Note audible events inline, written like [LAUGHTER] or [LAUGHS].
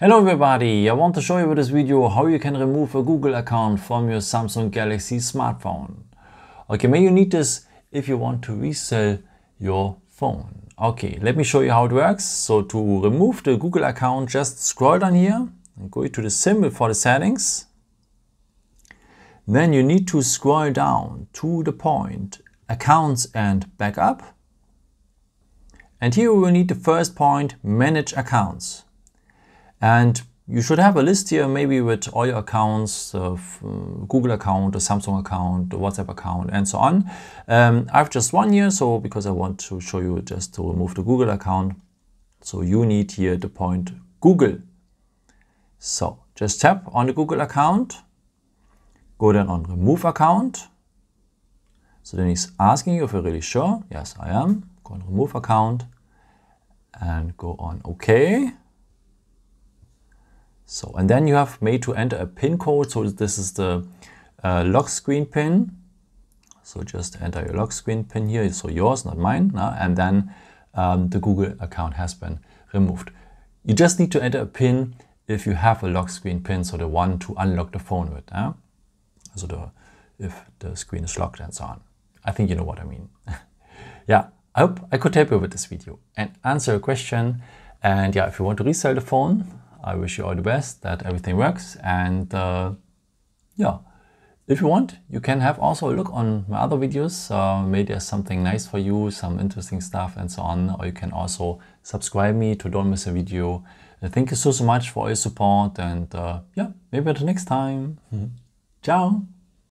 Hello everybody, I want to show you with this video how you can remove a Google account from your Samsung Galaxy smartphone. Okay, may you need this if you want to resell your phone. Okay, let me show you how it works. So to remove the Google account, just scroll down here and go to the symbol for the settings. Then you need to scroll down to the point accounts and backup. And here we will need the first point, manage accounts. And you should have a list here maybe with all your accounts, uh, Google account, a Samsung account, a WhatsApp account, and so on. Um, I have just one here, so because I want to show you just to remove the Google account. So you need here the point Google. So just tap on the Google account, go then on remove account. So then he's asking you if you're really sure. Yes, I am. Go on remove account and go on OK. So, and then you have made to enter a PIN code. So this is the uh, lock screen PIN. So just enter your lock screen PIN here. So yours, not mine. No? And then um, the Google account has been removed. You just need to enter a PIN if you have a lock screen PIN. So the one to unlock the phone with. Yeah? So the, if the screen is locked and so on. I think you know what I mean. [LAUGHS] yeah, I hope I could help you with this video and answer your question. And yeah, if you want to resell the phone, I wish you all the best, that everything works. And uh, yeah, if you want, you can have also a look on my other videos. Uh, maybe there's something nice for you, some interesting stuff and so on. Or you can also subscribe me to don't miss a video. Uh, thank you so, so much for all your support. And uh, yeah, maybe until next time. [LAUGHS] Ciao.